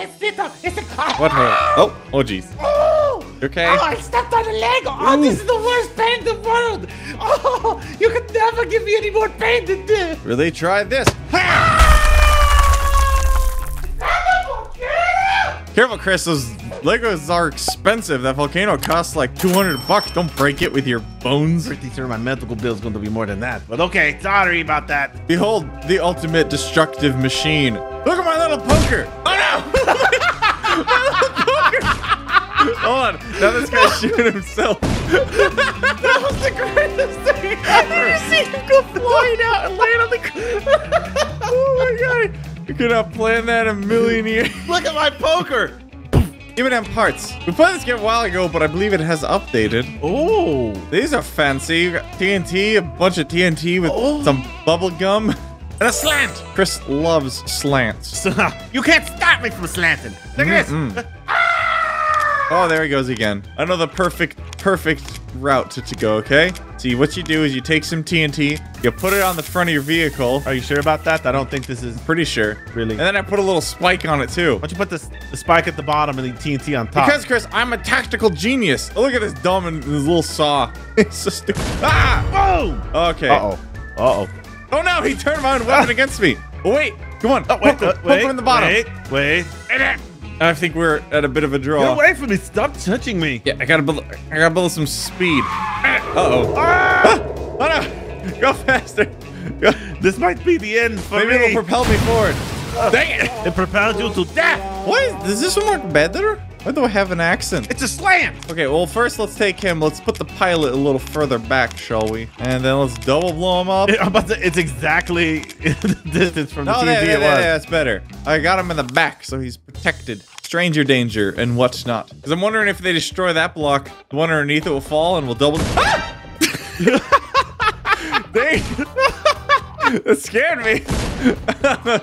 It's the, it's the car. What hurt? Oh, oh jeez. Oh! Okay? Oh, I stepped on a leg. Oh, this is the worst pain in the world. Oh, you could never give me any more pain than this. Really? Try this. Ah! Careful, Chris. Those Legos are expensive. That volcano costs like 200 bucks. Don't break it with your bones. Pretty sure my medical bill is going to be more than that. But okay, sorry about that. Behold the ultimate destructive machine. Look at my little poker. Oh no! my little poker. Hold on. Now this guy's shooting himself. That was the greatest thing ever. you see him go flying out and land on the oh my god. You could have planned that a million years. Look at my poker. Even have parts. We played this game a while ago, but I believe it has updated. Oh. These are fancy. You got TNT, a bunch of TNT with Oh. some bubble gum. And a slant. Chris loves slants. you can't stop me from slanting. Look at this. Mm-hmm. Ah! Oh, there he goes again. Another perfect, perfect route to, to go, okay? See, what you do is you take some TNT, you put it on the front of your vehicle. Are you sure about that? I don't think this is. Pretty sure. Really? And then I put a little spike on it too. Why don't you put this, the spike at the bottom and the TNT on top? Because, Chris, I'm a tactical genius. Oh, look at this dumb and his little saw. It's so stupid. Ah! Whoa. Okay. Uh oh. Uh oh. Oh no, he turned my own weapon against me. Oh, wait, come on. Oh, wait, Poke uh, poke wait, him in the bottom. Wait, wait. I think we're at a bit of a draw. Get away from me. Stop touching me. Yeah, I gotta build. I gotta build some speed. Uh oh. Ah! Oh no! Go faster. Go. This might be the end for Maybe me. it'll propel me forward. Dang it! it propels you to death. What is? Does this one work better? Why do I have an accent? It's a slam! Okay, well first let's take him. Let's put the pilot a little further back, shall we? And then let's double blow him up. About to, it's exactly the distance from the No, there, there, it there, was. that's better. I got him in the back, so he's protected. Stranger danger and whatnot. Because I'm wondering if they destroy that block, the one underneath it will fall and we'll double. Ah! Dang! that scared me. no,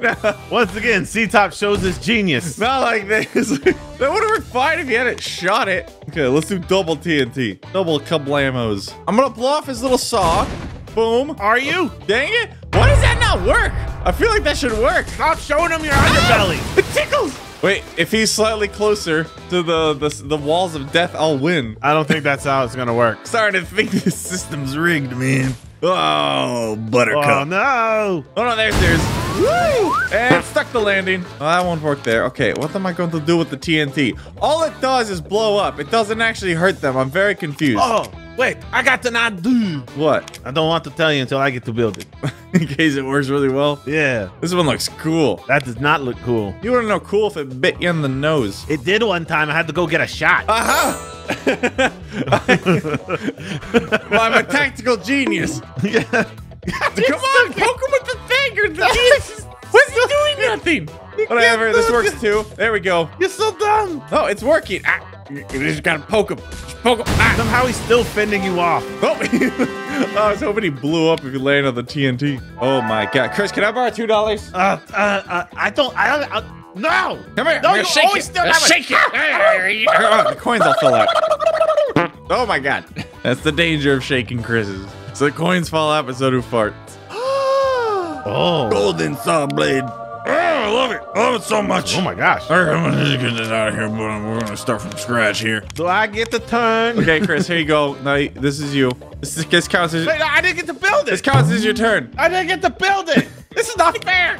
no, Once again, Ctop shows his genius. not like this. that would have worked fine if you hadn't shot it. Okay, let's do double TNT. Double kablamos. I'm gonna blow off his little saw. Boom. Are you? Dang it. Why does that not work? I feel like that should work. Stop showing him your underbelly. Ah, it tickles. Wait, if he's slightly closer to the, the the walls of death, I'll win. I don't think that's how it's gonna work. Starting to think this system's rigged, man. Oh, buttercup. Oh buttercup. no! Oh no, there's there's. Woo! And stuck the landing. Oh, that won't work there. Okay, what am I going to do with the TNT? All it does is blow up. It doesn't actually hurt them. I'm very confused. Oh, wait, I got to not do. What? I don't want to tell you until I get to build it. In case it works really well. Yeah, This one looks cool. that does not look cool. You want to know cool if it bit you in the nose. It did one time. I had to go get a shot. Aha! well, I'm a tactical genius. yeah. Come on, poke him with the thing or the genius. What's he doing? Nothing. Whatever, this works too. There we go. You're so dumb. Oh, it's working. Ah, you just gotta poke him. Just poke him. Ah. Somehow he's still fending you off. Oh. oh, I was hoping he blew up if you landed on the TNT. Oh my god. Chris, can I borrow two dollars? Uh, uh, uh, I don't. I don't. No. Come here. No, you shake always it. still have shake it. Oh, the coins all fell out. Oh my god. That's the danger of shaking Chris's. So the coins fall out, but so do farts. Oh. Golden saw blade. Oh, I love it. I love it so much. Oh my gosh. All right, I'm gonna get this out of here, but we're gonna start from scratch here. Do I get the turn? Okay, Chris, here you go. Now, this is you. This, is, this counts as Wait, I didn't get to build it. this it. counts as your turn. I didn't get to build it. This is not fair.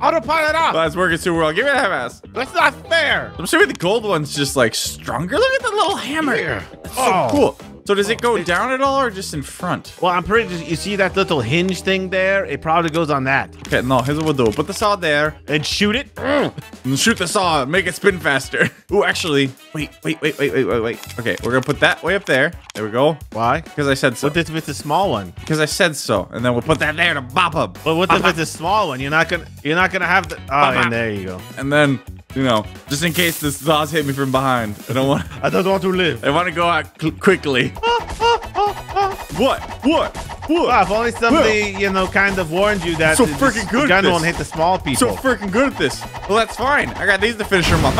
Autopilot off. Well, it's working super well. Give me that ass. That's not fair. I'm assuming the gold one's just like stronger. Look at the little hammer. Here. It's so Oh. cool. So does it go oh, down at all or just in front? Well, I'm pretty. You see that little hinge thing there? It probably goes on that. Okay, no, here's what we'll do. Put the saw there And shoot it. Mm. and shoot the saw. Make it spin faster. Ooh, actually, wait, wait, wait, wait, wait, wait, wait. Okay, we're gonna put that way up there. There we go. Why? Because I said so. What if it's a small one? Because I said so. And then we'll put that there to bop up. But what if it's a small one? You're not gonna. You're not gonna have the. Oh, and there you go. And then, you know, just in case the saws hit me from behind, I don't want. I don't want to live. I want to go out quickly. what? What? What? Wow, if only somebody, you know, kind of warned you that So the- freaking good at gun this. won't hit the small people. so freaking good at this. Well, that's fine. I got these to finish him off.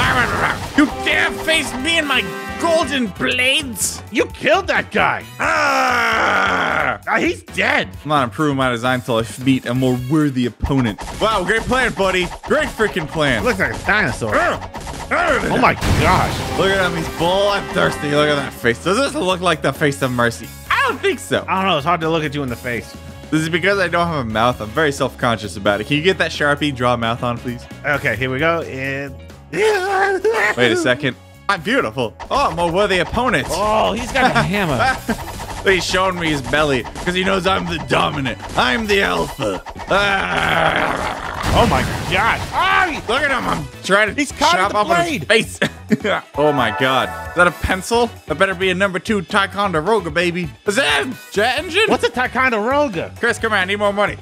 You dare face me and my golden blades? you killed that guy. Ah! Ah, he's dead. I'm not improving my design until I meet a more worthy opponent. Wow, great plan, buddy. Great freaking plan. Looks like a dinosaur. Oh Oh my gosh. Look at him, he's bloodthirsty. Look at that face. Does this look like the face of mercy? I don't think so. I don't know. It's hard to look at you in the face. This is because I don't have a mouth. I'm very self-conscious about it. Can you get that Sharpie, draw a mouth on, please? Okay, here we go. And Wait a second. I'm beautiful. Oh, I'm a worthy opponent. Oh, he's got a hammer. He's showing me his belly because he knows I'm the dominant. I'm the alpha. Ah. Oh my god! Ah, Look at him. I'm trying to He's chop the up his blade. face. oh my god. Is that a pencil? That better be a number two Ticonderoga, baby. Is that a jet engine? what's a Ticonderoga? Chris, come here. I need more money.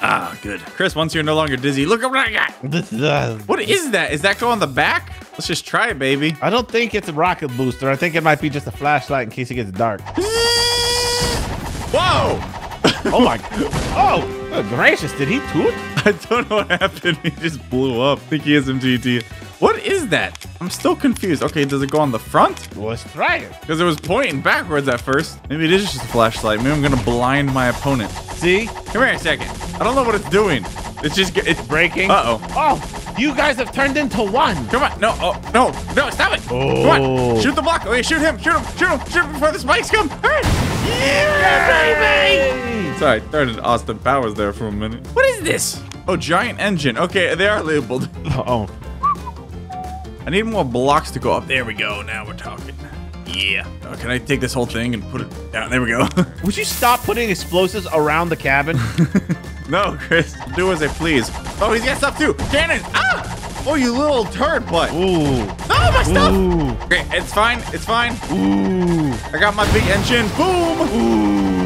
Ah, good. Chris, once you're no longer dizzy, look at what I got. Uh, What is that? Is that go on the back? Let's just try it, baby. I don't think it's a rocket booster. I think it might be just a flashlight in case it gets dark. Whoa! Oh my. Oh, good gracious. Did he toot? I don't know what happened. He just blew up. I think he has MGT. What is that? I'm still confused. Okay, does it go on the front? Let's try it. Because it was pointing backwards at first. Maybe it is just a flashlight. Maybe I'm gonna blind my opponent. See? Come here a second. I don't know what it's doing. It's just it's Breaking. Uh oh. Oh, you guys have turned into one. Come on. No. Oh no. No. Stop it. Come Oh. on. Shoot the block. Okay. Shoot him. Shoot him. Shoot him. Shoot him before the spikes come. Hurry. Yeah, baby. Sorry, I started Austin Powers there for a minute. What is this? Oh, giant engine. Okay, they are labeled. Oh. I need more blocks to go up. There we go. Now we're talking. Yeah. Oh, can I take this whole thing and put it down? There we go. Would you stop putting explosives around the cabin? no, Chris. Do as I please. Oh, he's got stuff too. Cannon. Ah! Oh, you little turd butt. Ooh. Oh, my stuff. Ooh. Okay, it's fine. It's fine. Ooh. I got my big engine. Boom. Ooh.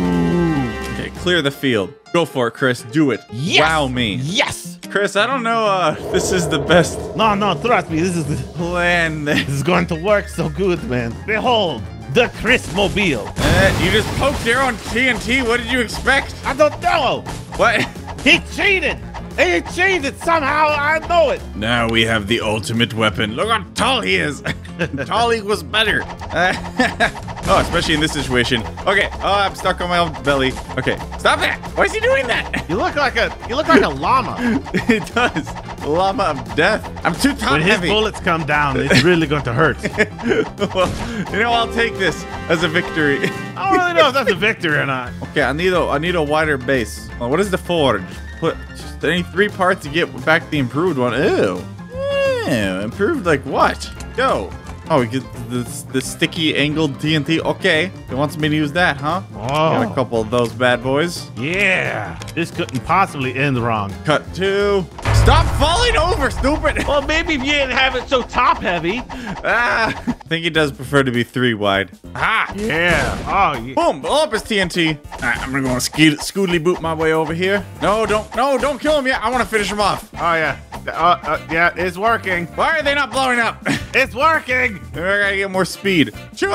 Okay, clear the field. Go for it, Chris. Do it. Yes. Wow me. Yes. Chris, I don't know uh this is the best No, no, trust me. This is the plan. this is going to work so good, man. Behold, the Chris Mobile. Uh, you just poked your own TNT. What did you expect? I don't know. What? He cheated. He cheated somehow. I know it. Now we have the ultimate weapon. Look how tall he is. tall equals better. oh, especially in this situation. Okay. Oh, I'm stuck on my own belly. Okay. Stop that. Why is he doing that? You look like a you look like a llama. it does. Llama of death. I'm too top When his heavy. bullets come down, it's really going to hurt. well, you know, I'll take this as a victory. I don't really know if that's a victory or not. okay, I need a I need a wider base. Oh, what is the forge? Put just any three parts to get back the improved one. Ew. Ew. Improved like what? Go. Oh, we get the, the sticky angled TNT. Okay. He wants me to use that, huh? Got a Oh, couple of those bad boys. yeah. This couldn't possibly end wrong. Cut two. Stop falling over, stupid! Well, maybe if you didn't have it so top heavy. ah, I think he does prefer to be three wide. Ah! Yeah. Oh, yeah. Boom! Blow up his TNT. All right, I'm gonna go skeet, scootly boot my way over here. No, don't, no, don't kill him yet. I want to finish him off. Oh, yeah. Uh, uh, yeah, it's working. Why are they not blowing up? It's working. I gotta get more speed. Charge!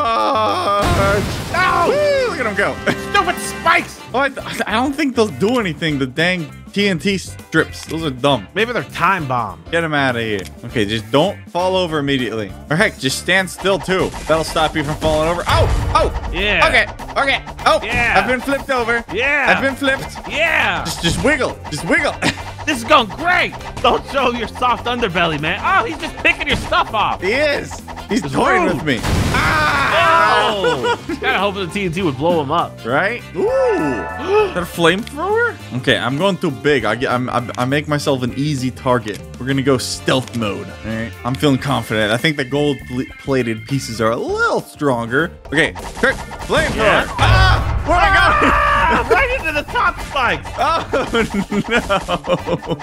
No! Woo, look at him go. Stupid spikes. oh, I, I don't think they'll do anything. The dang TNT strips. Those are dumb. Maybe they're time bomb. Get him out of here. Okay, just don't fall over immediately. Or heck, just stand still too. That'll stop you from falling over. Oh! Oh! Yeah. Okay, okay. Oh! Yeah. I've been flipped over. Yeah. I've been flipped. Yeah. Just, just wiggle. Just wiggle. This is going great. Don't show your soft underbelly, man. Oh, he's just picking your stuff off. he is. He's It's toying rude. with me. Ah! Oh! Kinda hoping the TNT would blow him up. Right? Ooh. Is that a flamethrower? Okay, I'm going too big. I get, I'm, I, I make myself an easy target. We're gonna go stealth mode. All right. I'm feeling confident. I think the gold-plated pieces are a little stronger. Okay, quick, flamethrower. Yeah. Ah! Where'd I go? Ah, right into the top spikes. Oh no!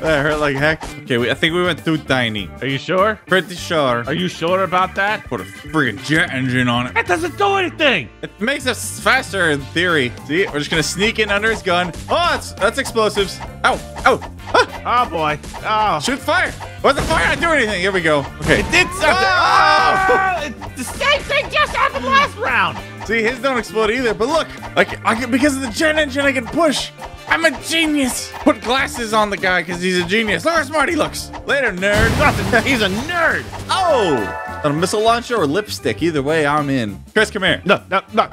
that hurt like heck. Okay, we, I think we went too tiny. Are you sure? Pretty sure. Are you sure about that? Put a friggin' jet engine on it. That doesn't do anything. It makes us faster in theory. See, we're just gonna sneak in under his gun. Oh, that's that's explosives. Ow, ow. Ah, Oh boy. Oh. shoot fire. Why's the fire not do anything? Here we go. Okay. It did something. Oh! It's the same thing just happened last round. See, his don't explode either. But look, like I can because of the jet engine, I can push. I'm a genius. Put glasses on the guy because he's a genius. Look how smart he looks. Later, nerd. Nothing. He's a nerd. Oh, A missile launcher or lipstick? Either way, I'm in. Chris, come here. No, no, no.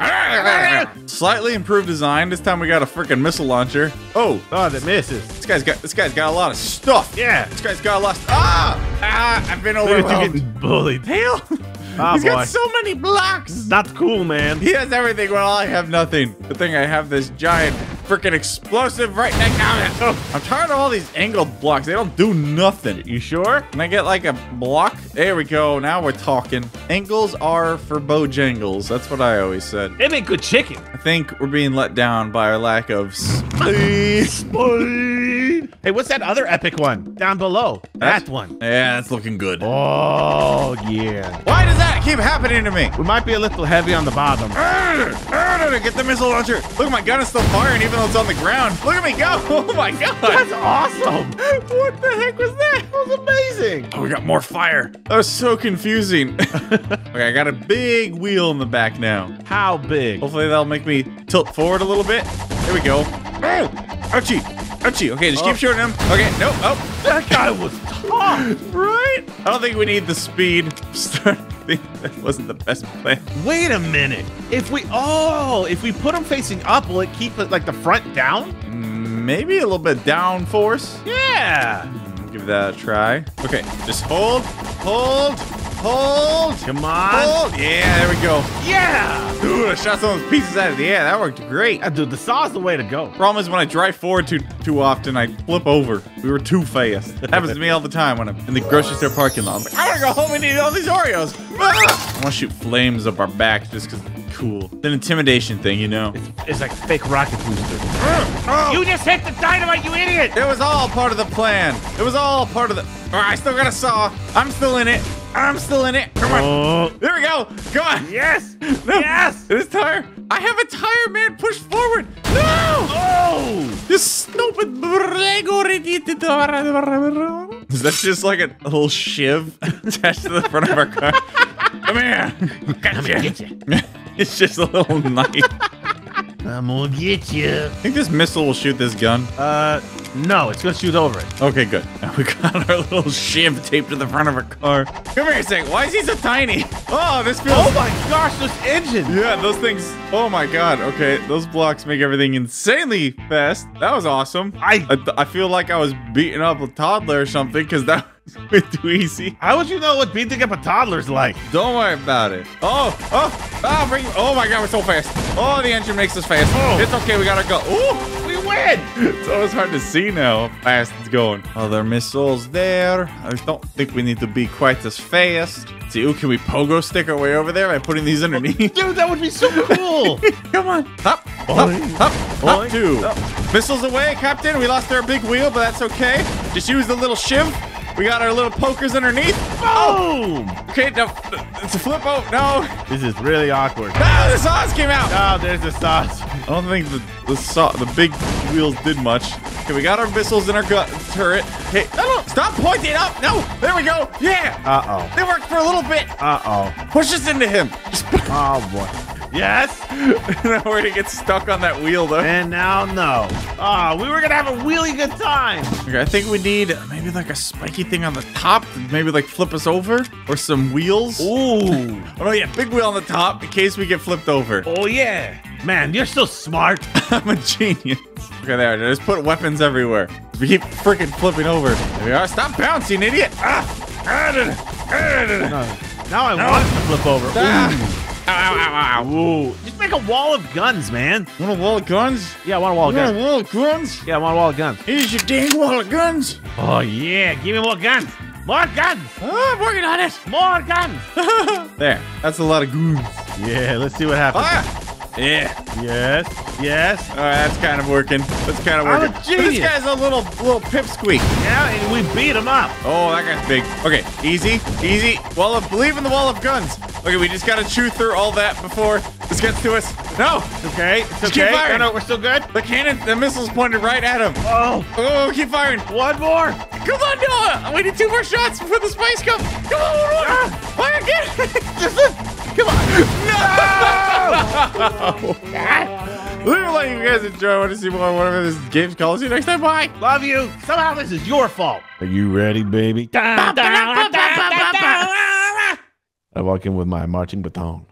Slightly improved design. This time we got a freaking missile launcher. Oh, Oh, that misses. this guy's got this guy's got a lot of stuff. Yeah. This guy's got a lot. Of, ah, ah! I've been Look at you getting bullied. Hell, Ah, he's boy. got so many blocks. Not cool, man. He has everything. Well, I have nothing. Good thing I have this giant freaking explosive right next to me. I'm tired of all these angled blocks. They don't do nothing. You sure? Can I get like a block? There we go. Now we're talking. Angles are for Bojangles. That's what I always said. They make good chicken. I think we're being let down by our lack of speed. Hey, what's that other epic one down below? That's- That one. Yeah, that's looking good. Oh yeah. Why does that keep happening to me? We might be a little heavy on the bottom. Get the missile launcher. Look, my gun is still firing even though it's on the ground. Look at me go. Oh my god. That's awesome. what the heck was that? That was amazing. Oh, we got more fire. That was so confusing. okay, I got a big wheel in the back now. How big? Hopefully that'll make me tilt forward a little bit. There we go. Oh, ouchie. Ouchie. Okay, just keep Oh. shooting him. Okay, nope. Oh, That guy was tough. right. I don't think we need the speed. That wasn't the best plan. Wait a minute. If we oh, if we put him facing up, will it keep it like the front down? Maybe a little bit down force. Yeah. Hmm, give that a try. Okay, just hold, hold, hold, Come on. hold. Yeah, there we go. Yeah. Dude, I shot some of those pieces out of the air. That worked great. Yeah, dude, the saw's the way to go. Problem is when I drive forward too too often, I flip over. We were too fast. That happens to me all the time when I'm in the grocery store parking lot. I'm like, I to go home and eat all these Oreos. Ah! I want to shoot flames up our backs just because it's cool. It's an intimidation thing, you know. It's like fake rocket booster. Oh, You just hit the dynamite, you idiot! it was all part of the plan. It was all part of the. All right, I still got a saw. I'm still in it. I'm still in it. Come on. Oh. There we go. Come on. Yes! No. Yes! This tire. I have a tire, man. Push forward. No. Oh! This stupid Is that just like a little shiv attached to the front of our car? Come here. Gotcha. you. It's just a little knife. I'm gonna get you. I think this missile will shoot this gun. Uh, no, it's gonna shoot over it. Okay, good. Now we got our little shiv taped to the front of our car. Come here a sec. Why is he so tiny? Oh, this feels. Oh my gosh, this engine! Yeah, those things. Oh my god. Okay, those blocks make everything insanely fast. That was awesome. I- I, I feel like I was beating up a toddler or something because that was way too easy. How would you know what beating up a toddler's like? Don't worry about it. Oh, oh, oh, bring. Oh my god, we're so fast. Oh, the engine makes us fast. Oh. It's okay. We gotta go. Ooh, win. It's almost hard to see now how fast it's going. Other missiles there. I don't think we need to be quite as fast. See, ooh, can we pogo stick our way over there by putting these underneath? Dude, that would be so cool! Come on. Hop, hop, Boing. hop, hop, Boing. two. Missiles away, Captain. We lost our big wheel, but that's okay. Just use the little shiv. We got our little pokers underneath. Boom! Okay, no, it's a flip. Oh, no. This is really awkward. Ah, the sauce came out. Oh, there's the sauce. I don't think the the, saw, the big wheels did much. Okay, we got our missiles in our gut turret. Hey, no, no, stop pointing up. No, there we go. Yeah. Uh-oh. They worked for a little bit. Uh-oh. Push us into him. Oh, boy. Yes? now we're gonna get stuck on that wheel though. And now, no. Oh, we were gonna have a really good time. Okay, I think we need maybe like a spiky thing on the top, to maybe like flip us over, or some wheels. Ooh. Oh no, yeah, big wheel on the top in case we get flipped over. Oh, yeah. Man, you're so smart. I'm a genius. Okay, there. Just put weapons everywhere. We keep freaking flipping over. There we are. Stop bouncing, idiot! Ah! No. Now I want to flip over. Ah. Ow, ow, ow, ow. Ooh. Ooh. Just make a wall of guns, man. Want a wall of guns? Yeah, I want a wall of guns. want a wall of guns? Yeah, I want a wall of guns. Here's your dang wall of guns. Oh, yeah. Give me more guns. More guns. Oh, I'm working on it. More guns. there. That's a lot of goons. Yeah, let's see what happens. Ah! Yeah. Yes. Yes. All right, that's kind of working. That's kind of I'm a working. But This guy's a little little pipsqueak. Yeah, and we beat him up. Oh, that guy's big. Okay, easy, easy. Wall of believe in the wall of guns. Okay, we just gotta chew through all that before this gets to us. No, It's okay. It's Just keep okay. firing. No, no, we're still good. the cannon, the missile's pointed right at him. Oh, Oh, keep firing. one more. Come on, Noah. We need two more shots before the spice comes. Come on, one more. Ah. Fire again. Just this. Come on. No. Leave it like you guys enjoy. I want to see more. Whatever this game's called. See you next time. Bye. Love you. Somehow this is your fault. Are you ready, baby? I walk in with my marching baton.